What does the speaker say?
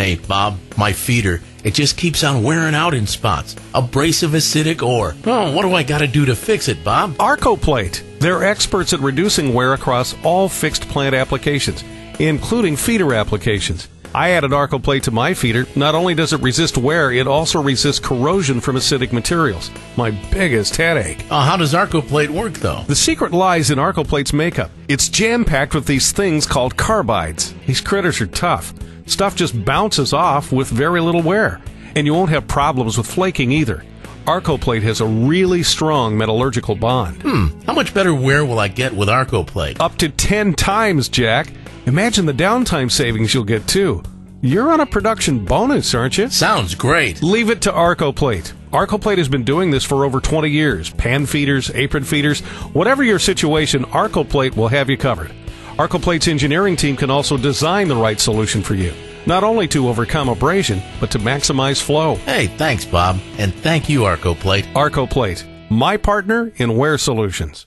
Hey, Bob, my feeder, it just keeps on wearing out in spots. Abrasive acidic ore. Oh, what do I gotta do to fix it, Bob? ArcoPlate. They're experts at reducing wear across all fixed plant applications, including feeder applications. I added ArcoPlate to my feeder. Not only does it resist wear, it also resists corrosion from acidic materials. My biggest headache. Uh, how does ArcoPlate work, though? The secret lies in ArcoPlate's makeup. It's jam packed with these things called carbides. These critters are tough. Stuff just bounces off with very little wear, and you won't have problems with flaking either. ArcoPlate has a really strong metallurgical bond. Hmm, how much better wear will I get with ArcoPlate? Up to 10 times, Jack. Imagine the downtime savings you'll get too. You're on a production bonus, aren't you? Sounds great. Leave it to ArcoPlate. ArcoPlate has been doing this for over 20 years. Pan feeders, apron feeders, whatever your situation, ArcoPlate will have you covered. ArcoPlate's engineering team can also design the right solution for you, not only to overcome abrasion, but to maximize flow. Hey, thanks, Bob. And thank you, ArcoPlate. ArcoPlate, my partner in wear solutions.